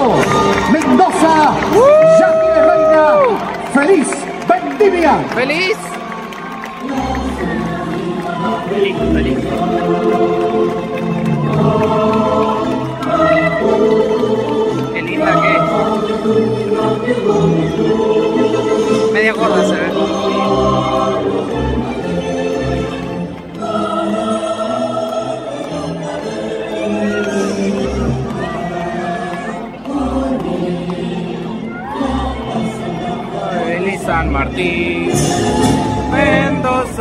Mendoza, Jackie Reina, Feliz Vendimia. ¡Feliz! Feliz, feliz. Qué linda que es. Media gorda se ve. San Martín, Mendoza.